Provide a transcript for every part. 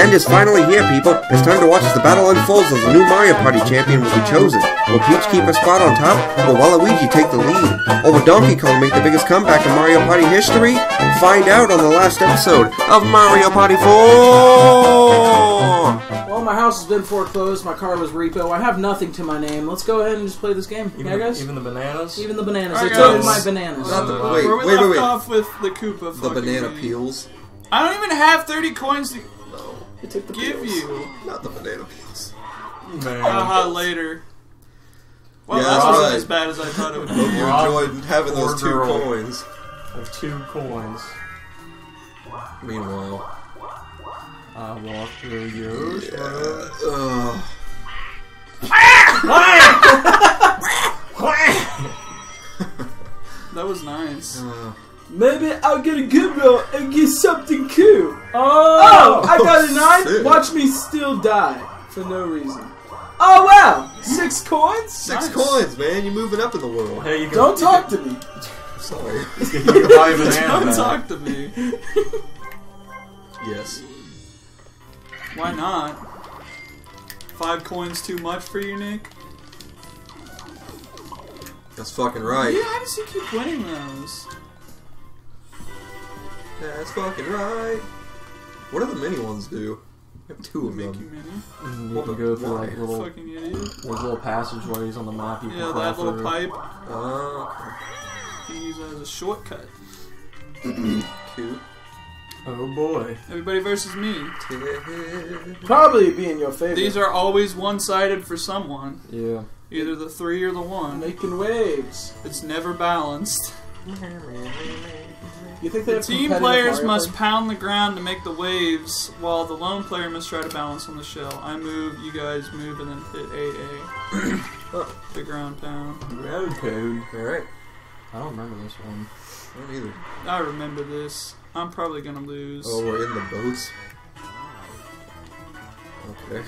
The end is finally here, people. It's time to watch as the battle unfolds as the new Mario Party champion will be chosen. Will Peach keep her spot on top, or will Waluigi take the lead? Or will Donkey Kong make the biggest comeback in Mario Party history? Find out on the last episode of Mario Party 4! Well, my house has been foreclosed. My car was repo. I have nothing to my name. Let's go ahead and just play this game. Even, yeah, the, guys. even the bananas. Even the bananas. Alright, they took my bananas. Not the- Uh, wait, we wait, left wait, wait. off with the Koopa The banana peels. I don't even have 30 coins to No, They took the give pills. you. not the banana peels. Man. Haha, later. Well, Yeah, that wasn't right. as bad as I thought it would Hope be. you enjoyed having poor those two girl. coins. Of two coins. Meanwhile, I walk through yours. ugh. That was nice. Uh, Maybe I'll get a good roll and get something cool. Oh, oh I got a nine. Sick. Watch me still die for no reason. Oh wow, hmm. six coins. six Nice. coins, man. You're moving up in the world. Hey, you can, Don't talk to me. Sorry. You can buy a banana Don't back. talk to me. yes. Why not? Five coins too much for you, Nick? That's fucking right. Yeah, how does he keep winning those? That's fucking right. What do the mini ones do? I have two of Mickey them. Minnie. Mm, You can go through like little, Fucking idiot. there's little passageways on the map you can Yeah, crawl that little through. pipe. Oh, You can use that as a shortcut. okay. Cute. Oh boy. Everybody versus me. Probably be in your favor. These are always one-sided for someone. Yeah. Either the three or the one. making waves. It's never balanced. You think The team players Mario must Party? pound the ground to make the waves, while the lone player must try to balance on the shell. I move, you guys move, and then hit AA. Oh. the ground pound. Road code. Alright. I don't remember this one. I don't either. I remember this. I'm probably gonna lose. Oh, we're in the boats? Okay.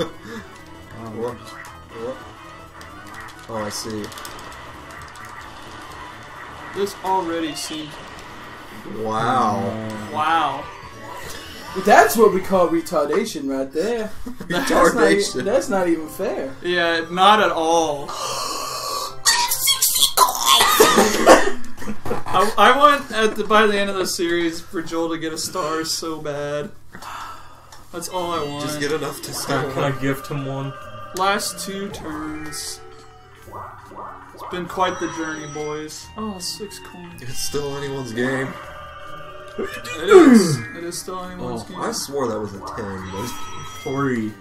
Um, What? What? Oh, I see. This already seems. Wow. Wow. That's what we call retardation right there. That's not, Retardation. that's not even fair. Yeah, not at all. I, I want at the by the end of the series for Joel to get a star so bad. That's all I want. Just get enough to Can start. can I gift him one? Last two turns. It's been quite the journey, boys. Oh, six coins. It's still anyone's game. It is. It is still anyone's Oh, game. I swore that was a 10, but. Three.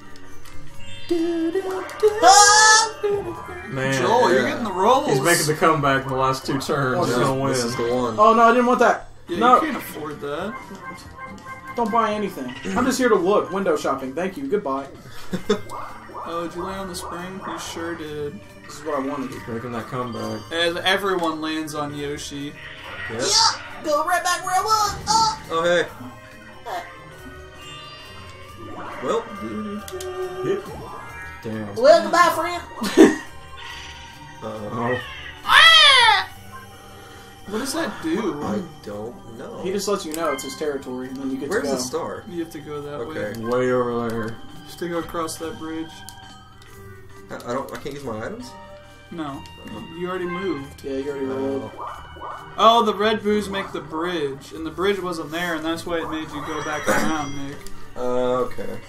Man. Joel, you're getting the rolls. He's making the comeback in the last two turns. Oh, He's Yeah, gonna win. this is the one. Oh no, I didn't want that. yeah, no. you can't afford that. Don't buy anything. I'm just here to look. Window shopping. Thank you. Goodbye. Oh, did you lay on the spring? You sure did. This is what I wanted. Making that comeback. As everyone lands on Yoshi. Yeah, Go right back where I was. Oh, Oh, hey. Well, Damn. well, goodbye, friend. uh, Oh. What does that do? I don't know. He just lets you know it's his territory, and then you get Where's to go. the star? You have to go that way. Okay. way. Way over there. Just to go across that bridge. I, I don't. I can't use my items. No, you already moved. Yeah, you already rolled. Oh, the red boos make the bridge, and the bridge wasn't there, and that's why it made you go back around, Nick. Uh, okay.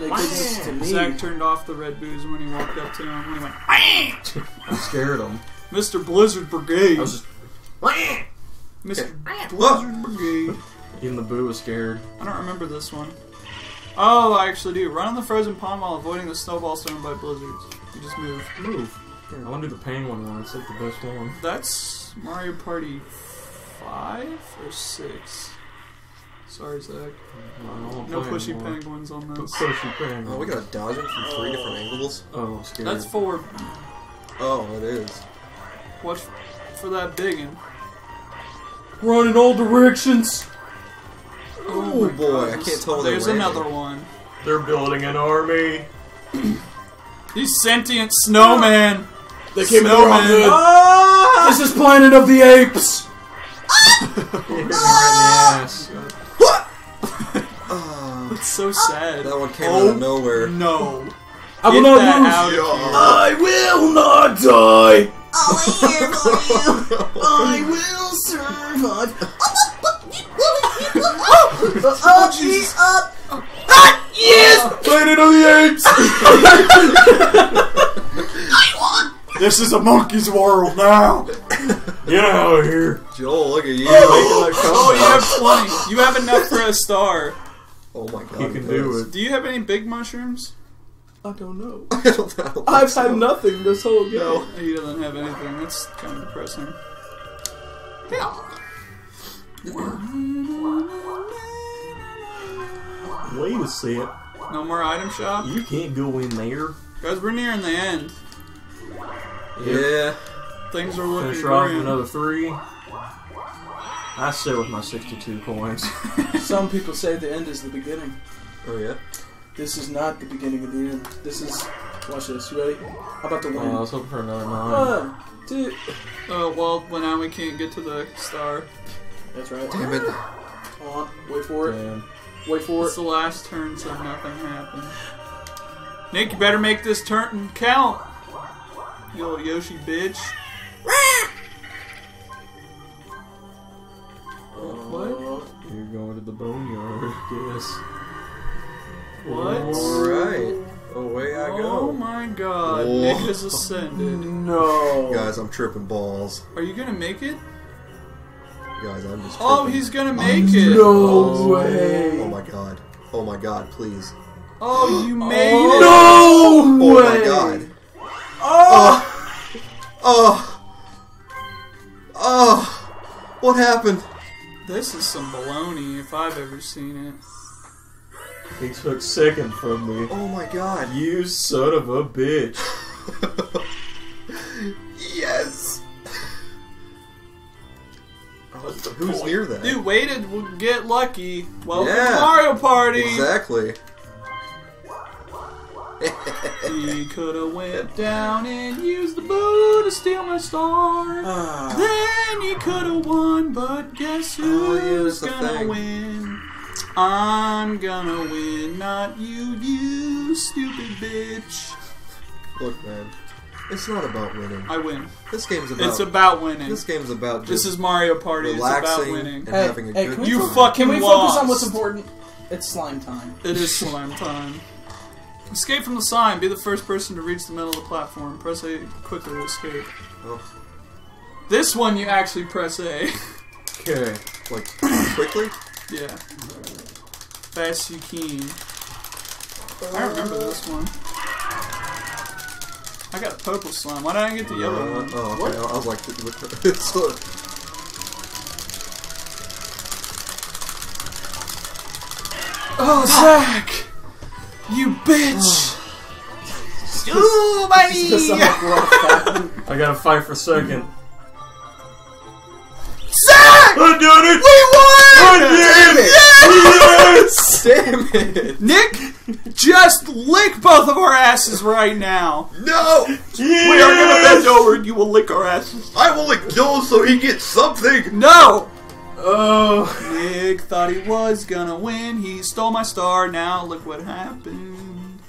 They did this to me. Zach turned off the red boos when he walked up to him. When he went, I scared him. Mr. Blizzard Brigade. I was just. Mr. Okay. Blizzard Brigade. Even the boo was scared. I don't remember this one. Oh, I actually do. Run on the frozen pond while avoiding the snowballs thrown by blizzards. You just move. Move. I want to do the pain one one. It's like the best one. That's Mario Party 5 or 6? Sorry, Zach. I No pushy anymore. penguins on No this. pushy penguin. Oh, we gotta dodge him from three different angles. Oh, I'm scared. That's for Oh, it is. what for that biggin. Run in all directions. Oh, my boy, I can't tell where There's another one. They're building an army. These sentient snowman. They came in the wrong good. Ah! This is Planet of the Apes. You hit me right in the ass. Oh, It's so sad. That one came Oh. out of nowhere. No. I will Get not that lose. out. I will not die. I'll be here for you. I will survive. Oh, jeez. Up. Ah, yes. Planet of the Apes. I won! This is a monkey's world now. Get out of here. Joel, look at you Oh, oh, you have 20. You have enough for a star. Oh my god. He can do it. Do you have any big mushrooms? I don't know. I don't know. I've had nothing this whole game. No. He doesn't have anything. That's kind of depressing. Yeah. Wait a sec. No more item shop? You can't go in there. Guys, we're nearing the end. Yeah. Things are looking Finish her off another three. I sit with my 62 coins. Some people say the end is the beginning. Oh yeah. This is not the beginning of the end. This is. Watch this. You ready? I'm about the win. Oh, I was hoping for another nine. Uh, One, two. Oh, well, well, now we can't get to the star. That's right. Damn it. Hold on. Wait for it. Damn. Wait for It's it. the last turn, so nothing happened. Nick, you better make this turn count. You little Yoshi bitch. What? You're going to the boneyard, yes. What? Alright. Away I go. Oh my god, Whoa. Nick has ascended. No. Guys, I'm tripping balls. Are you gonna make it? Guys, I'm just tripping. Oh, he's gonna make it. No Oh way. Oh my god. Oh my god, please. Oh, you made it! No Oh way. my god. Oh. oh. Oh. Oh. What happened? This is some baloney if I've ever seen it. He took second from me. Oh my god. You son of a bitch. yes. Oh, who's near that? Dude, waited, will get lucky. Welcome Yeah. to Mario Party. Exactly. He could have went down and used the boo to steal my star. Ah. Then he could have won, but guess Oh, who's yeah, gonna win? I'm gonna win, not you, you stupid bitch. Look, man. It's not about winning. I win. This game's about. It's about winning. This game's about This just is Mario Party. It's about relaxing winning. and Hey, having a hey, good can You time. fo- fucking Can we focus on what's important? It's slime time. It is slime time. Escape from the sign. Be the first person to reach the middle of the platform. Press A quickly to escape. Oh. This one you actually press A. Okay. Like quickly. yeah. Fast you can. I remember this one. I got purple slime. Why did I get the yellow Uh, one? oh, okay. What? I was like, it's still. Oh, Zach! You bitch! Ooh, Just buddy! I gotta fight for second. Zach! I did it! Damn it! Damn it! Nick, just lick both of our asses right now. No! We are gonna bend over and you will lick our asses. I will lick Joel so he gets something. No! Oh. Nick thought he was gonna win. He stole my star. Now look what happened.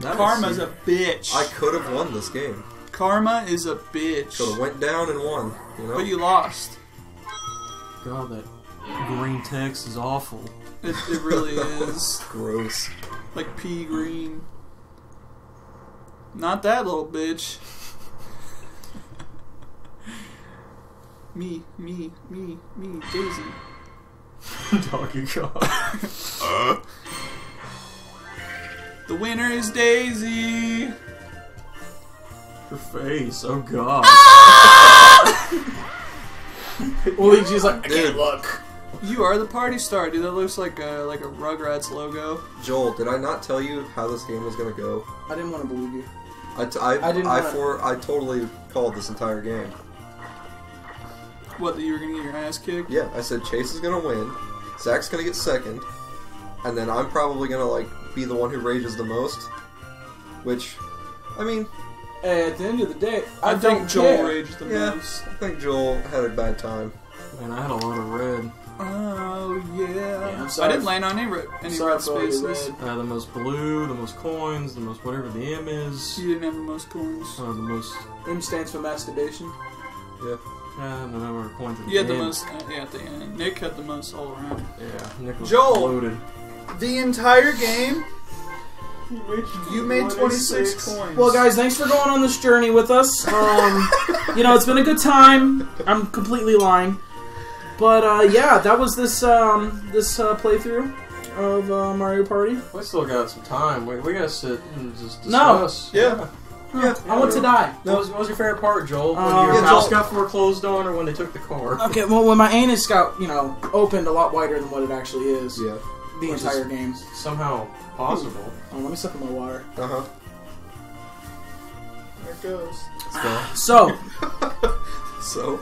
Karma's a bitch. I could have won this game. Karma is a bitch. Could have went down and won. You know. But you lost. God, that green text is awful. It, it really is. Gross. Like pea green. Not that little bitch. me, me, me, me, Daisy. Donkey Kong. The winner is Daisy. Her face. Oh god. Ah! Luigi's like, I can't look. You are the party star, dude. That looks like a like a Rugrats logo. Joel, did I not tell you how this game was gonna go? I didn't want to believe you. I, t- I, I didn't I, wanna- for I totally called this entire game. What? That you were gonna get your ass kicked? Yeah, I said Chase is gonna win, Zach's gonna get second, and then I'm probably gonna like be the one who rages the most. Which, I mean, Hey, at the end of the day, I, I, don't think Joel care. raged the yeah, most. I think Joel had a bad time. Man, I had a lot of red. Oh yeah. Yeah, I'm I didn't land on any, red- any Sorry red for all your spaces. red. Uh, the most blue, the most coins, the most whatever the M is. You didn't have the most coins. Uh, the most. M stands for masturbation. Uh, no number of coins. at You had the end. most. Uh, yeah, at the end. Nick had the most all around. Yeah, Nick was Joel. loaded. The entire game, you made 26 coins. Well, guys, thanks for going on this journey with us. Um, you know, it's been a good time. I'm completely lying, but uh, yeah, that was this um, this uh, playthrough of uh, Mario Party. We still got some time. We, we gotta sit and just discuss. No. discuss. Yeah. Yeah, I want to die. What was, what was your favorite part, Joel? When Uh, your Yeah, house Joel- got foreclosed on, or when they took the car? Okay, well, when my anus got you know opened a lot wider than what it actually is, Yeah. the Which is- entire game. Somehow possible. Oh, let me suck on my water. Uh huh. There it goes. So So.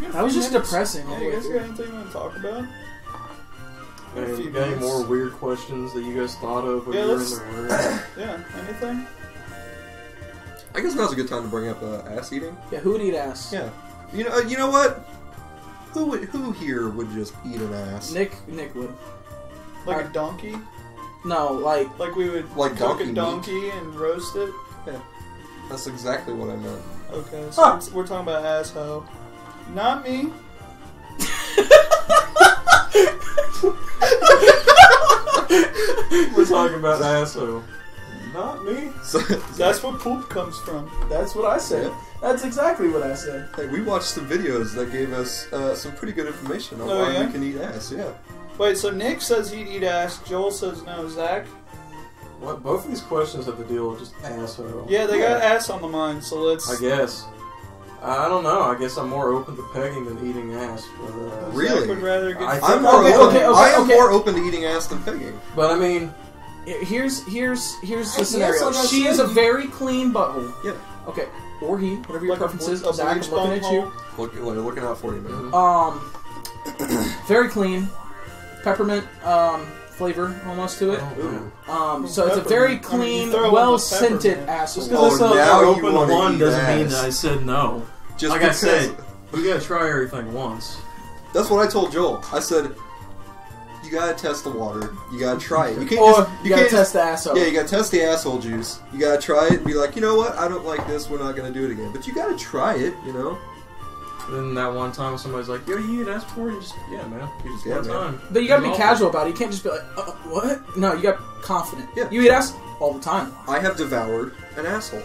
Maybe that was just minutes. depressing. all Yeah, you guys got anything you want to talk about? Any, A few got any more weird questions that you guys thought of when Yeah, you were in let's- the room? Yeah, anything? I guess now's a good time to bring up uh, ass eating. Yeah, who would eat ass? Yeah. You know. Uh, you know what? Who would, who here would just eat an ass? Nick, Nick would. Like Alright. a donkey? No, like Like we would Like cook donkey a meat? donkey and roast it? Yeah, That's exactly what I meant. Okay, so Huh. it's- we're talking about asshole. Not me. We're talking about asshole. Not me. So, That's where poop comes from. that's what I said. That's exactly what I said. hey, we watched some videos that gave us uh, some pretty good information on Oh, why yeah? we can eat ass. Yeah. Wait, so Nick says he'd eat ass. Joel says no. Zach? What? Both of these questions have to deal with just asshole. Yeah, they got ass on the mind, so let's. I guess. I don't know. I guess I'm more open to pegging than eating ass. But, uh, Really? Zach would rather get. I- I'm more Okay, open. okay, okay, I am okay. more open to eating ass than pegging. but I mean, Here's here's here's the Yes, scenario. she said, is a you- very clean butthole. Yeah. Okay. Or he, whatever your like a, preference is. Zach, I'm looking at you. Look, like, looking out for you, man. Um, very clean, peppermint um flavor almost to it. Ooh. Um, so it's a very Peppermint. I mean, clean, throw in the well scented peppermint. asshole. just Oh, because I said now we're you open one eat doesn't mean ass. that I said no. Just like I said, you gotta try everything once. That's what I told Joel. I said, you gotta test the water. You gotta try it. You can't Or just, you, you gotta can't test the asshole. Yeah, you gotta test the asshole juice. You gotta try it and be like, you know what? I don't like this. We're not gonna do it again. But you gotta try it. You know. Then that one time somebody's like, "Yo, you eat ass before?" You just, yeah, man. You just Yeah, one man. time. But you gotta be It's casual about it. You can't just be like, uh, what? No, you got confident. Yeah. You eat ass all the time. I have devoured an asshole.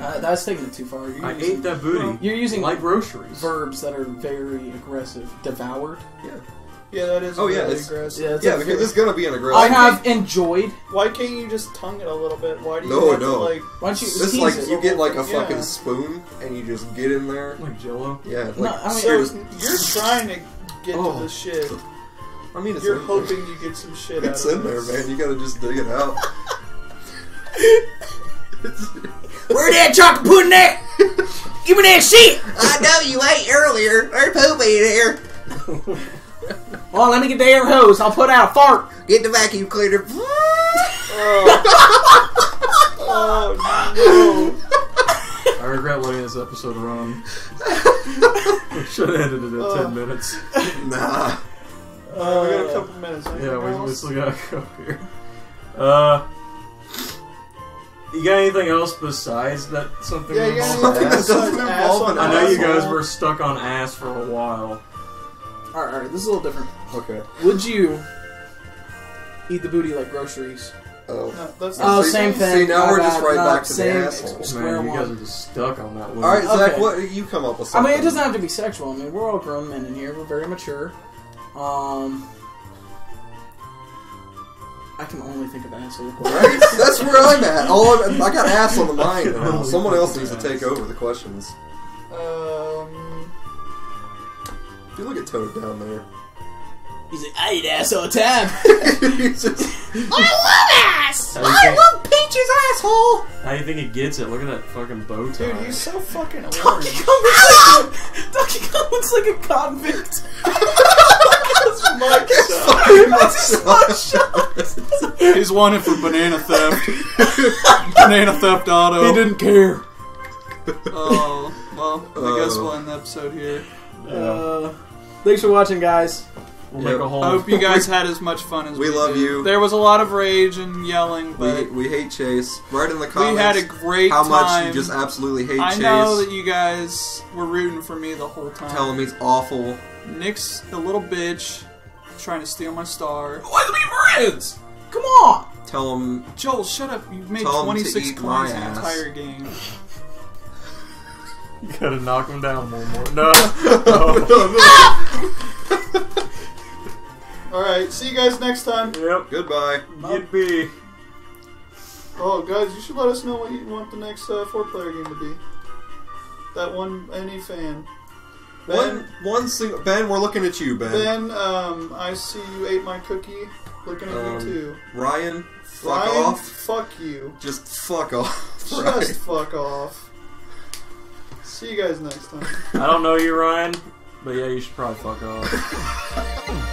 Uh, that's taking it too far. You're I using, ate that booty. You're using like groceries. verbs that are very aggressive. Devoured. Yeah, Yeah, that is Oh, yeah, really it's- aggressive. Yeah, that's Yeah, because it's gonna be an aggressive. I have enjoyed. Why can't you just tongue it a little bit? Why do you No, have no. to like? Why don't you This like it? you get like a Yeah. fucking spoon and you just get in there. like Jello. Yeah, like No, I mean- So you're just- you're trying to get Oh. to the shit. I mean, it's You're in hoping you get some shit There. It's out in of there, man. You gotta just dig it out. Where that chocolate pudding at? Give me that shit. I know you ate earlier. There's poopy there. Well, let me get the air hose. I'll put out a fart. Get the vacuum cleaner. Oh no! I regret letting this episode run. we should have ended it at ten minutes. nah. no! Uh, we got a couple minutes. Yeah, we, we still gotta go here. Uh, you got anything else besides that? Something Yeah, you involved got Something with that ass? doesn't involve on an I know you guys were stuck on ass for a while. All right, all right. This is a little different. Okay. Would you eat the booty like groceries? Oh. No, that's Oh, see- same thing. see, now My we're just bad. right No, back to the same asshole. Square Man, you guys one. are just stuck on that one. All right, Zach. Okay. What you come up with? Something. I Something. mean, it doesn't have to be sexual. I mean, we're all grown men in here. We're very mature. Um, I can only think of asshole. Right? That's where I'm at. All I'm, I got ass on the mind now. Someone else needs to take over the questions. Um, If you look at Toad down there, He's like, I eat ass all the time. he's just How do you think, Peach's asshole. how do you think he gets it? Look at that fucking bow tie. dude, he's so fucking Donkey orange. Kong looks like a, Donkey Kong looks like a convict. That's his mugshot. He's wanted for banana theft. banana theft auto. He didn't care. Oh, well, I guess Uh. we'll end the episode here. Uh, Thanks for watching, guys. We'll Yep. make a whole. I hope you guys had as much fun as We we, love did. you. There was a lot of rage and yelling, We, but we hate Chase. Write in the we, comments had a great how time. much you just absolutely hate Chase. I Chase. know that you guys were rooting for me the whole time. Tell him he's awful. Nick's a little bitch, trying to steal my star. Let's be friends. Come on. Tell him Joel, shut up! You've made Tell 26 eat my coins in the entire game. You gotta knock him down one more. No. Alright, see you guys next time. yep. goodbye. You'd be. Oh, guys, you should let us know what you want the next uh, four player game to be. That one, any fan. Ben, One one single Ben, we're looking at you, Ben. Ben, um, I see you ate my cookie. Looking at Um, you too. Ryan, fuck Ryan, off. fuck you. Just fuck off. Just Ryan. fuck off. See you guys next time. I don't know you, Ryan, but yeah, you should probably fuck off.